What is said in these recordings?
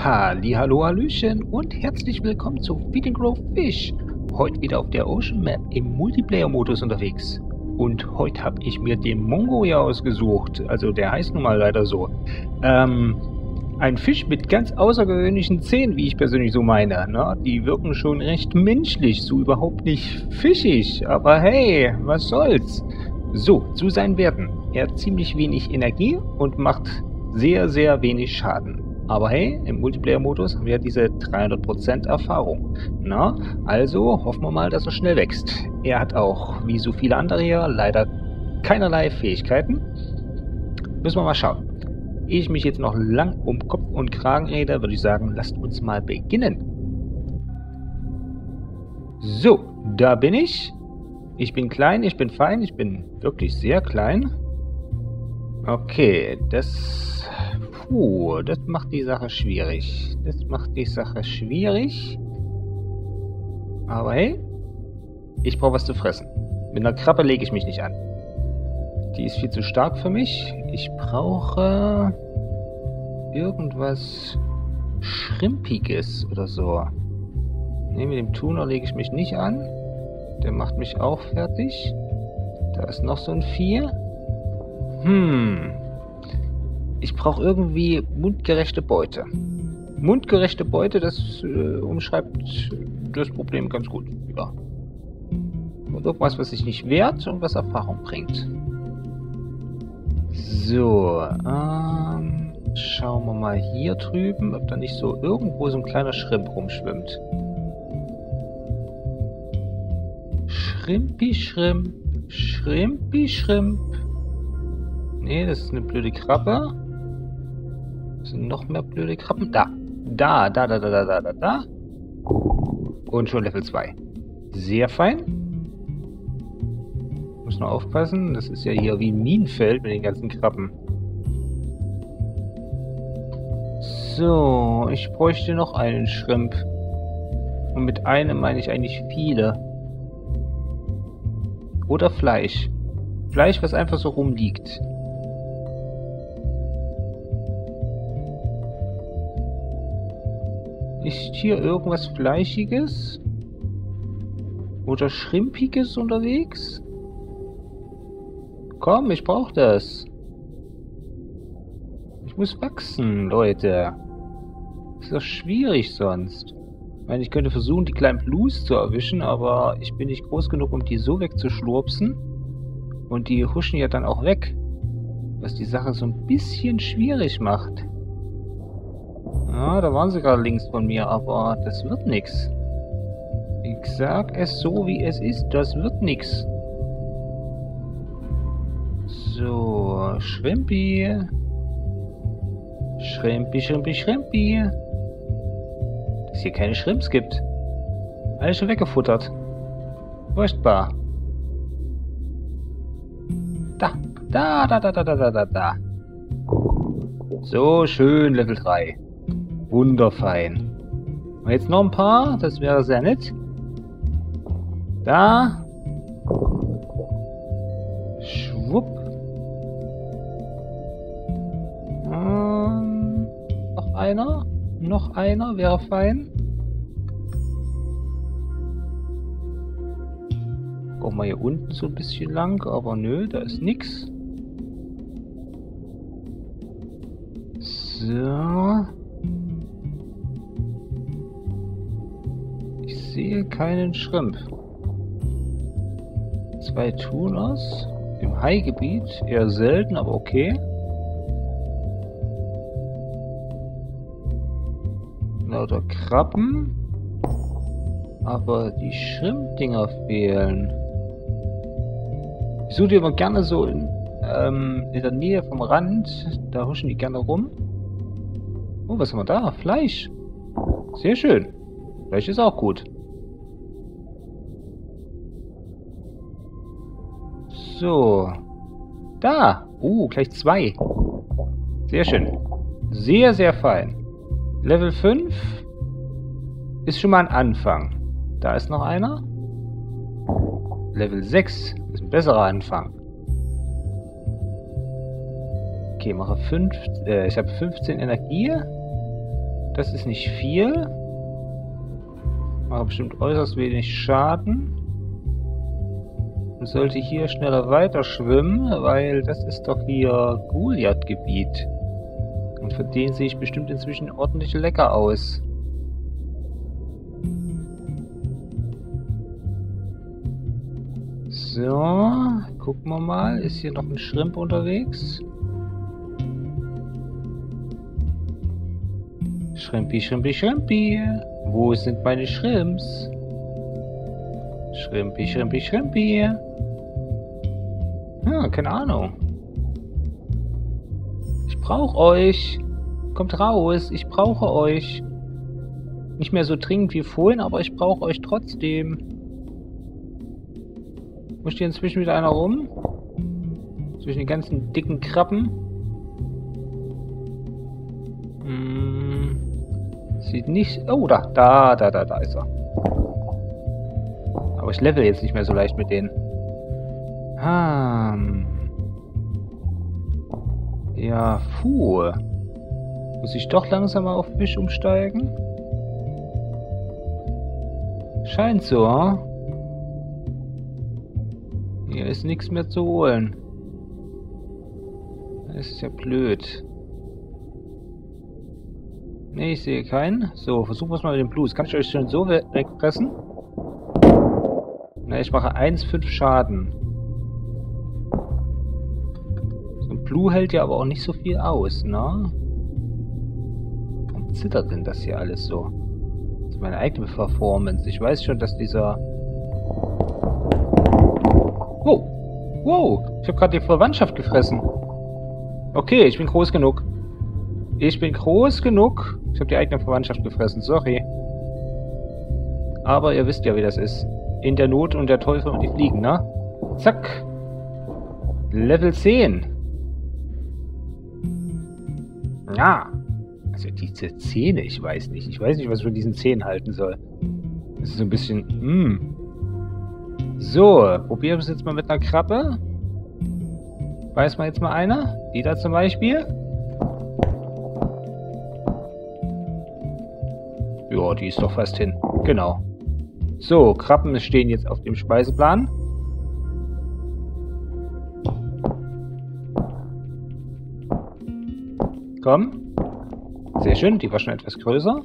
Hallo, hallöchen und herzlich willkommen zu Feed and Grow Fish. Heute wieder auf der Ocean Map im Multiplayer-Modus unterwegs. Und heute habe ich mir den Mongo ja ausgesucht. Also der heißt nun mal leider so. Ähm, ein Fisch mit ganz außergewöhnlichen Zähnen, wie ich persönlich so meine. Ne? Die wirken schon recht menschlich, so überhaupt nicht fischig. Aber hey, was soll's. So, zu seinen Werten. Er hat ziemlich wenig Energie und macht sehr, sehr wenig Schaden. Aber hey, im Multiplayer-Modus haben wir diese 300% Erfahrung. Na, also hoffen wir mal, dass er schnell wächst. Er hat auch, wie so viele andere hier, leider keinerlei Fähigkeiten. Müssen wir mal schauen. Ehe ich mich jetzt noch lang um Kopf und Kragen rede, würde ich sagen, lasst uns mal beginnen. So, da bin ich. Ich bin klein, ich bin fein, ich bin wirklich sehr klein. Okay, das... Puh, das macht die Sache schwierig. Das macht die Sache schwierig. Aber hey, ich brauche was zu fressen. Mit einer Krabbe lege ich mich nicht an. Die ist viel zu stark für mich. Ich brauche irgendwas Schrimpiges oder so. Ne, mit dem Tuner lege ich mich nicht an. Der macht mich auch fertig. Da ist noch so ein Vieh. Hm. Ich brauche irgendwie mundgerechte Beute. Mundgerechte Beute, das äh, umschreibt das Problem ganz gut. Ja. Und irgendwas, was sich nicht wehrt und was Erfahrung bringt. So, ähm, schauen wir mal hier drüben, ob da nicht so irgendwo so ein kleiner Schrimp rumschwimmt. Schrimpi, Schrimp, Schrimpi, Schrimp. Nee, das ist eine blöde Krabbe. Sind noch mehr blöde Krabben. Da. Da, da, da, da, da, da, da, da. Und schon Level 2. Sehr fein. Muss nur aufpassen. Das ist ja hier wie ein Minenfeld mit den ganzen Krabben. So, ich bräuchte noch einen Schrimp. Und mit einem meine ich eigentlich viele. Oder Fleisch. Fleisch, was einfach so rumliegt. Ist hier irgendwas Fleischiges? Oder Schrimpiges unterwegs? Komm, ich brauche das. Ich muss wachsen, Leute. Ist doch schwierig sonst. Ich meine, ich könnte versuchen, die kleinen Blues zu erwischen, aber ich bin nicht groß genug, um die so wegzuschlurpsen. Und die huschen ja dann auch weg. Was die Sache so ein bisschen schwierig macht. Ja, da waren sie gerade links von mir, aber das wird nichts. Ich sag es so, wie es ist. Das wird nichts. So, Schrimpi. Schrimpi, Schrimpi, Schrimpi. Dass hier keine Schrimps gibt. Alles schon weggefuttert. Furchtbar. Da, da, da, da, da, da, da, da. So, schön, Level 3. Wunderfein. Und jetzt noch ein paar, das wäre sehr nett. Da. Schwupp. Ähm, noch einer. Noch einer wäre fein. Auch mal hier unten so ein bisschen lang, aber nö, da ist nichts. So. Sehe keinen Schrimp. Zwei Tunas. Im Haigebiet eher selten, aber okay. Lauter Krabben. Aber die Schrimpdinger fehlen. Ich suche die immer gerne so in, ähm, in der Nähe vom Rand. Da huschen die gerne rum. Oh, was haben wir da? Fleisch. Sehr schön. Fleisch ist auch gut. So. Da. Uh, gleich zwei. Sehr schön. Sehr, sehr fein. Level 5 ist schon mal ein Anfang. Da ist noch einer. Level 6 ist ein besserer Anfang. Okay, mache 5. Äh, ich habe 15 Energie. Das ist nicht viel. Macht bestimmt äußerst wenig Schaden. Sollte hier schneller weiter schwimmen, weil das ist doch hier Goliath-Gebiet. Und für den sehe ich bestimmt inzwischen ordentlich lecker aus. So, gucken wir mal. Ist hier noch ein Schrimp unterwegs? Schrimpi, Schrimpi, Schrimpi. Wo sind meine Schrimps? Schrimpi, Schrimpi, Schrimpi. Ja, keine Ahnung. Ich brauche euch. Kommt raus, ich brauche euch. Nicht mehr so dringend wie vorhin, aber ich brauche euch trotzdem. Muss hier inzwischen wieder einer rum? Zwischen den ganzen dicken Krabben. Hm. Sieht nicht... Oh, da, da, da, da, da ist er. Aber ich level jetzt nicht mehr so leicht mit denen. Hm. Ja, puh. Muss ich doch langsam mal auf Fisch umsteigen? Scheint so, hm? Hier ist nichts mehr zu holen. Das ist ja blöd. Ne, ich sehe keinen. So, versuchen wir es mal mit dem Blues. Kann ich euch schon so wegpressen? Na, ich mache 1,5 Schaden. So ein Blue hält ja aber auch nicht so viel aus, ne? Warum zittert denn das hier alles so? Das ist meine eigene Performance. Ich weiß schon, dass dieser Wow. Wow. Ich habe gerade die Verwandtschaft gefressen. Okay, ich bin groß genug. Ich bin groß genug. Ich habe die eigene Verwandtschaft gefressen. Sorry. Aber ihr wisst ja, wie das ist. In der Not und der Teufel und die Fliegen, ne? Zack. Level 10. Ja. Also diese Zähne, ich weiß nicht. Ich weiß nicht, was ich von diesen Zähnen halten soll. Das ist so ein bisschen... Mh. So, probieren wir es jetzt mal mit einer Krabbe. Weiß man jetzt mal einer? Die da zum Beispiel. Ja, die ist doch fast hin. Genau. So, Krabben stehen jetzt auf dem Speiseplan. Komm. Sehr schön, die war schon etwas größer.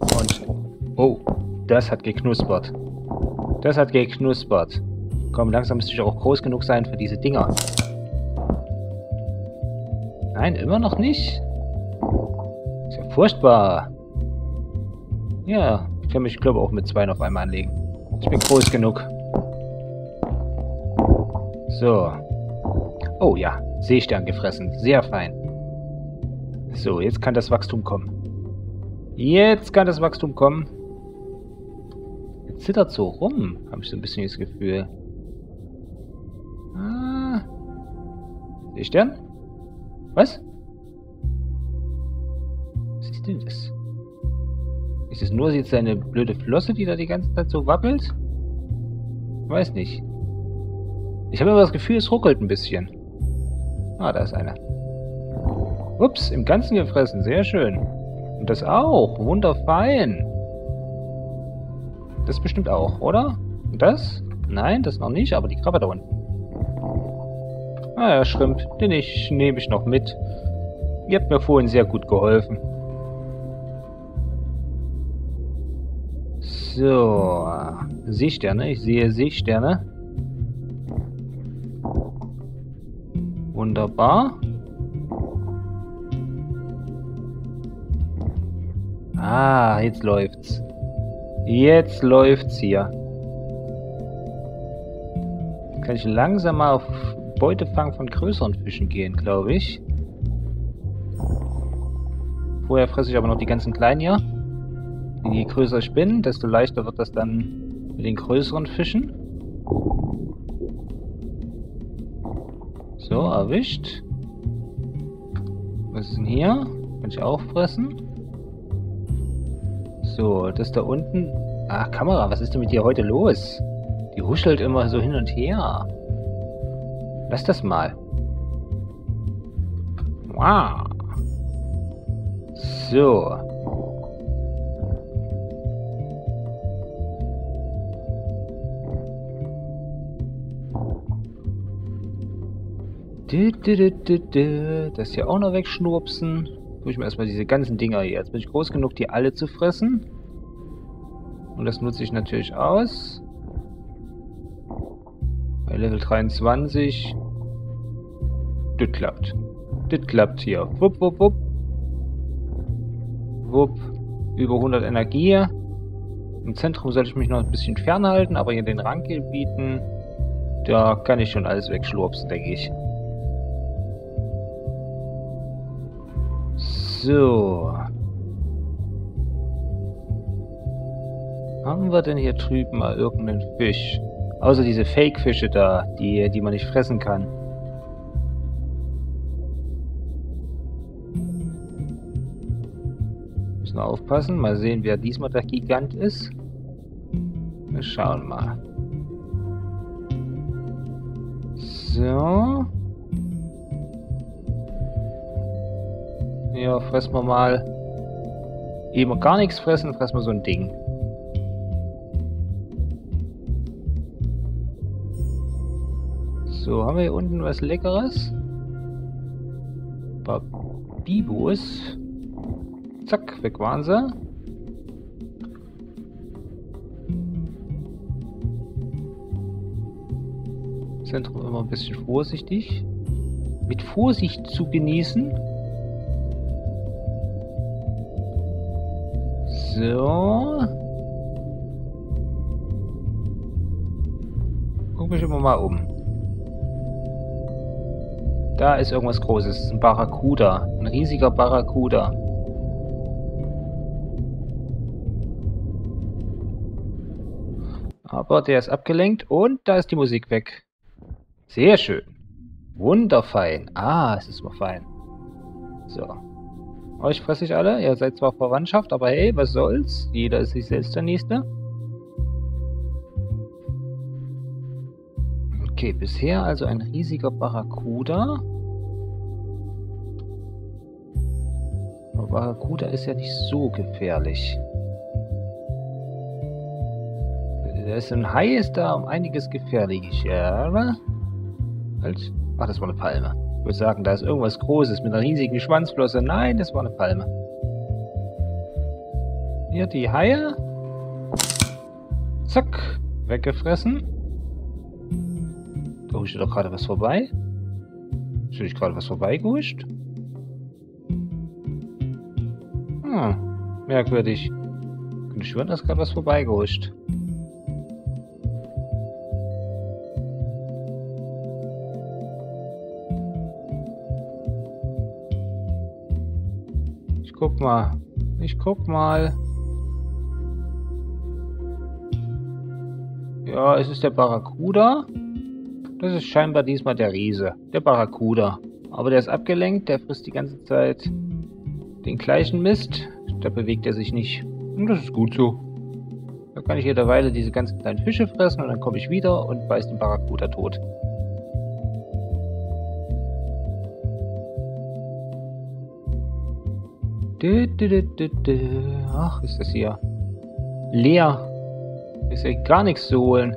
Und... Oh, das hat geknuspert. Das hat geknuspert. Komm, langsam müsste ich auch groß genug sein für diese Dinger. Nein, immer noch nicht? Ist ja furchtbar. Ja, ich kann mich, glaube auch mit zwei auf einmal anlegen. Ich bin groß genug. So. Oh ja, Seestern gefressen. Sehr fein. So, jetzt kann das Wachstum kommen. Jetzt kann das Wachstum kommen zittert so rum, habe ich so ein bisschen das Gefühl. Ah. Seestern? Was? Was ist denn das? Ist es nur jetzt seine blöde Flosse, die da die ganze Zeit so wappelt? Weiß nicht. Ich habe immer das Gefühl, es ruckelt ein bisschen. Ah, da ist einer. Ups, im Ganzen gefressen. Sehr schön. Und das auch. Wunderfein. Das bestimmt auch, oder? Und das? Nein, das noch nicht, aber die Krabbe da unten. Ah ja, Schrimp, den ich nehme ich noch mit. Ihr habt mir vorhin sehr gut geholfen. So. Seesterne, ich sehe Seesterne. Wunderbar. Ah, jetzt läuft's. Jetzt läuft's hier. Jetzt kann ich langsam mal auf Beutefang von größeren Fischen gehen, glaube ich. Vorher fresse ich aber noch die ganzen kleinen hier. Je größer ich bin, desto leichter wird das dann mit den größeren Fischen. So, erwischt. Was ist denn hier? Kann ich auch fressen? So, das da unten... Ach, Kamera, was ist denn mit dir heute los? Die huschelt immer so hin und her. Lass das mal. Wow. So. Das hier auch noch wegschnurpsen. Tue ich mir erstmal diese ganzen Dinger hier. Jetzt bin ich groß genug, die alle zu fressen. Und das nutze ich natürlich aus. Bei Level 23. Das klappt. Das klappt hier. Wupp, wupp, wupp. Wupp. Über 100 Energie. Im Zentrum sollte ich mich noch ein bisschen fernhalten, aber in den Ranggebieten, da kann ich schon alles wegschlurpsen, denke ich. So. Haben wir denn hier drüben mal irgendeinen Fisch? Außer diese Fake-Fische da, die, die man nicht fressen kann. Müssen wir aufpassen. Mal sehen, wer diesmal der Gigant ist. Wir schauen mal. So. Ja, fressen wir mal. Wir gar nichts fressen, fressen wir so ein Ding. So, haben wir hier unten was Leckeres? Bibos. Zack, weg waren sie. Zentrum immer ein bisschen vorsichtig. Mit Vorsicht zu genießen. So. Guck mich immer mal um. Da ist irgendwas Großes. Ein Barracuda. Ein riesiger Barracuda. Aber der ist abgelenkt und da ist die Musik weg. Sehr schön. Wunderfein. Ah, es ist mal fein. So. Euch fresse ich alle. Ihr seid zwar Verwandtschaft, aber hey, was soll's? Jeder ist sich selbst der Nächste. Okay, bisher also ein riesiger Barracuda. Aber Barracuda ist ja nicht so gefährlich. Ist ein Hai, ist da um einiges gefährlicher. Halt. Ach, das war eine Palme. Ich würde sagen, da ist irgendwas Großes mit einer riesigen Schwanzflosse. Nein, das war eine Palme. Hier die Haie. Zack. Weggefressen. Da huscht doch gerade was vorbei. Ist ich gerade was vorbeigehuscht? Hm, merkwürdig. Ich schwören, dass gerade was vorbeigehuscht. Guck mal. Ich guck mal. Ja, es ist der Barracuda. Das ist scheinbar diesmal der Riese. Der Barracuda. Aber der ist abgelenkt. Der frisst die ganze Zeit den gleichen Mist. Da bewegt er sich nicht. Und das ist gut so. Da kann ich jede Weile diese ganzen kleinen Fische fressen und dann komme ich wieder und beiß den Barracuda tot. Ach, ist das hier leer. Ist ja gar nichts zu holen.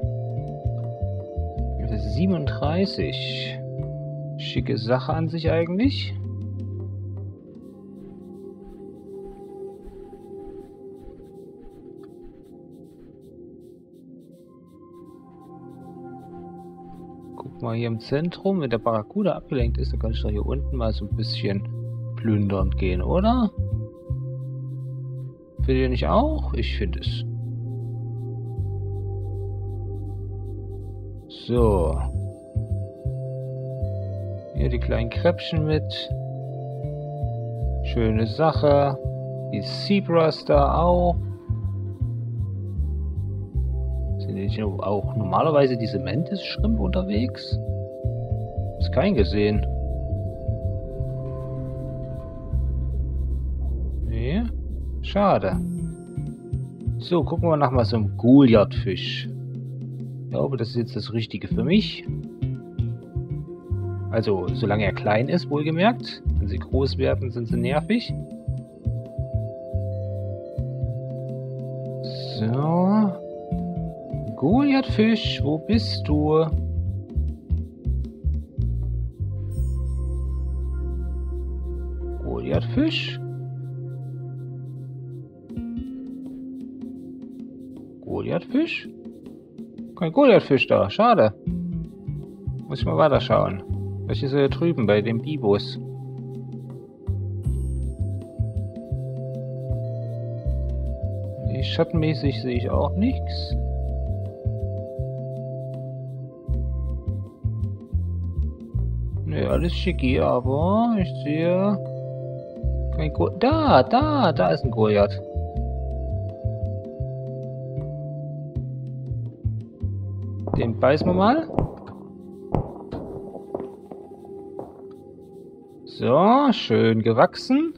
37. Schicke Sache an sich eigentlich. Guck mal hier im Zentrum, wenn der Barracuda abgelenkt ist, dann kann ich doch hier unten mal so ein bisschen plündern gehen, oder? Findet ihr nicht auch? Ich finde es. So. Hier die kleinen Kräppchen mit. Schöne Sache. Die Zebras da auch. Sind nicht auch normalerweise diese Mantis-Schrimp unterwegs? Ist kein gesehen. Schade. So, gucken wir nochmal mal so einem Goliathfisch. Ich glaube, das ist jetzt das Richtige für mich. Also, solange er klein ist, wohlgemerkt. Wenn sie groß werden, sind sie nervig. So. Goliath-Fisch, wo bist du? Goliath-Fisch? Goliathfisch? Kein Goliathfisch da, schade. Muss ich mal weiterschauen. Vielleicht ist er hier drüben bei dem Bibus. Nee, schattenmäßig sehe ich auch nichts. Ne, alles schicki, aber ich sehe kein Go Da, da, da ist ein Goliath. Beißen wir mal. So, schön gewachsen.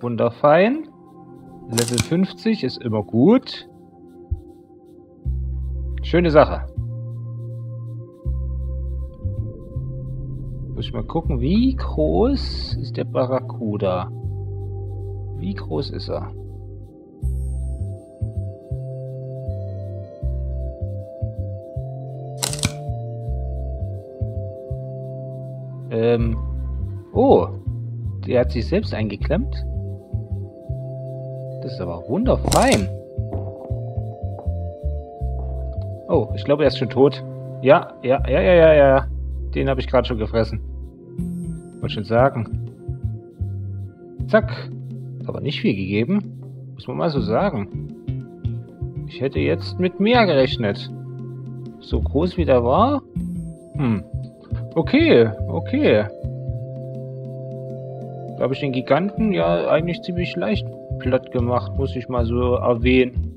Wunderfein. Level 50 ist immer gut. Schöne Sache. Muss ich mal gucken, wie groß ist der Barracuda? Wie groß ist er? Ähm, oh, der hat sich selbst eingeklemmt. Das ist aber wunderfein. Oh, ich glaube, er ist schon tot. Ja, ja, ja, ja, ja, ja. Den habe ich gerade schon gefressen. Wollte schon sagen. Zack. Aber nicht viel gegeben. Muss man mal so sagen. Ich hätte jetzt mit mehr gerechnet. So groß wie der war? Hm. Okay, okay. Da habe ich den Giganten ja eigentlich ziemlich leicht platt gemacht, muss ich mal so erwähnen.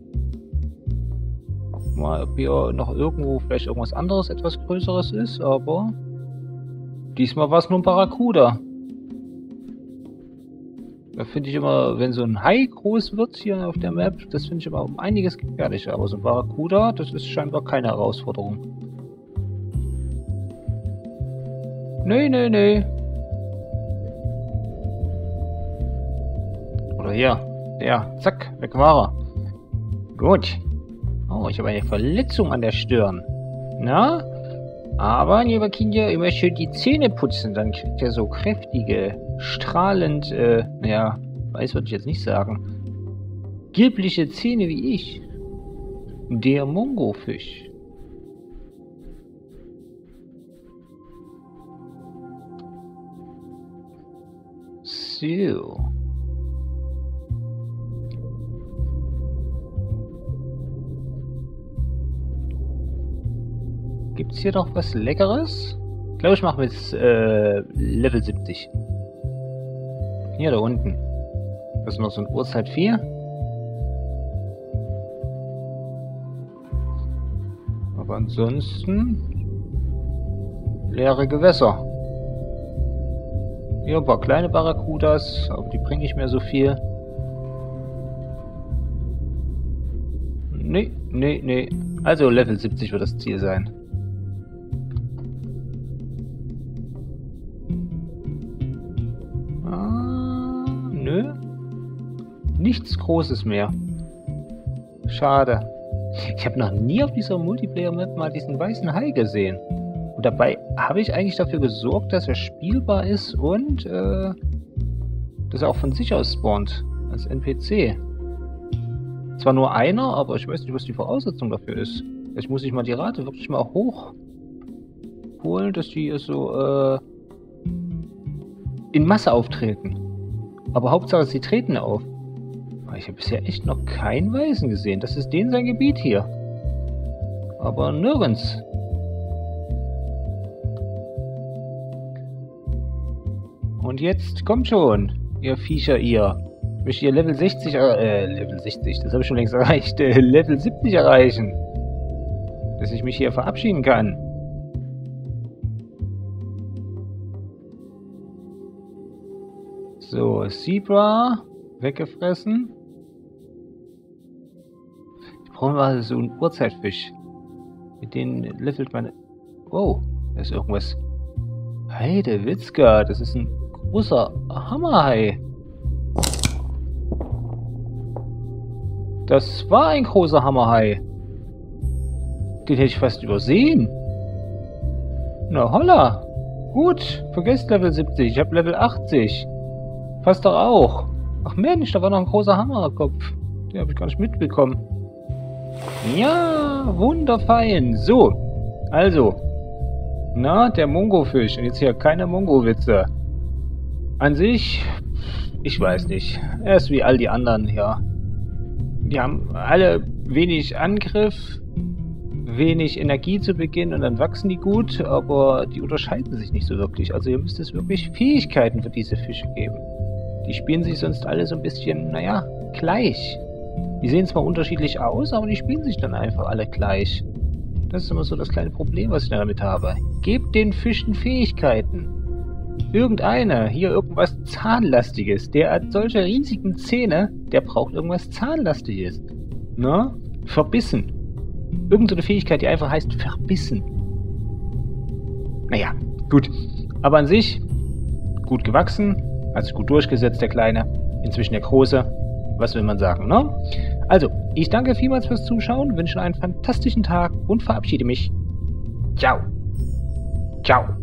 Mal, ob hier noch irgendwo vielleicht irgendwas anderes, etwas Größeres ist, aber diesmal war es nur ein Barracuda. Da finde ich immer, wenn so ein Hai groß wird hier auf der Map, das finde ich immer um einiges gefährlicher. Aber so ein Barracuda, das ist scheinbar keine Herausforderung. Nee, nee, nee. Oder hier. Ja, zack, weg war er. Gut. Oh, ich habe eine Verletzung an der Stirn. Na? Aber, lieber Kinder, immer schön die Zähne putzen, dann kriegt ihr so kräftige, strahlend, äh, naja, weiß würde ich jetzt nicht sagen, gelbliche Zähne wie ich. Der Mongofisch. So. Gibt es hier noch was Leckeres? Ich glaube, ich mache mit äh, Level 70. Hier da unten. Das ist noch so ein Uhrzeit 4. Aber ansonsten leere Gewässer. Hier ein paar kleine Barracudas, aber die bringen nicht mehr so viel. Nee, nee, nee. Also Level 70 wird das Ziel sein. Ah, nö. Nichts Großes mehr. Schade. Ich habe noch nie auf dieser Multiplayer-Map mal diesen weißen Hai gesehen. Und dabei habe ich eigentlich dafür gesorgt, dass er spielbar ist und äh, dass er auch von sich aus spawnt. Als NPC. Zwar nur einer, aber ich weiß nicht, was die Voraussetzung dafür ist. Vielleicht muss ich mal die Rate wirklich mal hoch holen, dass die so äh, in Masse auftreten. Aber Hauptsache, sie treten auf. Ich habe bisher echt noch keinen Weißen gesehen. Das ist den sein Gebiet hier. Aber nirgends. Und jetzt kommt schon, ihr Viecher, ihr. Ich möchte ihr Level 60, äh, Level 60, das habe ich schon längst erreicht, äh, Level 70 erreichen. Dass ich mich hier verabschieden kann. So, Zebra, weggefressen. Ich brauche mal so einen Uhrzeitfisch. Mit denen levelt meine... Oh, da ist irgendwas. Heide Witzka, das ist ein großer Hammerhai. Das war ein großer Hammerhai. Den hätte ich fast übersehen. Na holla. Gut, vergesst Level 70. Ich habe Level 80. Fast doch auch. Ach Mensch, da war noch ein großer Hammerkopf. Den habe ich gar nicht mitbekommen. Ja, wunderfein. So, also. Na, der Mongofisch. Und jetzt hier keine Mongo-Witze. An sich, ich weiß nicht. Er ist wie all die anderen, ja. Die haben alle wenig Angriff, wenig Energie zu Beginn und dann wachsen die gut, aber die unterscheiden sich nicht so wirklich. Also ihr müsst es wirklich Fähigkeiten für diese Fische geben. Die spielen sich sonst alle so ein bisschen, naja, gleich. Die sehen zwar unterschiedlich aus, aber die spielen sich dann einfach alle gleich. Das ist immer so das kleine Problem, was ich damit habe. Gebt den Fischen Fähigkeiten. Irgendeiner, hier irgendwas Zahnlastiges, der hat solche riesigen Zähne, der braucht irgendwas Zahnlastiges. Na? Verbissen. Irgendeine Fähigkeit, die einfach heißt verbissen. Naja, gut. Aber an sich gut gewachsen, hat sich gut durchgesetzt, der Kleine. Inzwischen der Große. Was will man sagen, ne? Also, ich danke vielmals fürs Zuschauen, wünsche einen fantastischen Tag und verabschiede mich. Ciao. Ciao.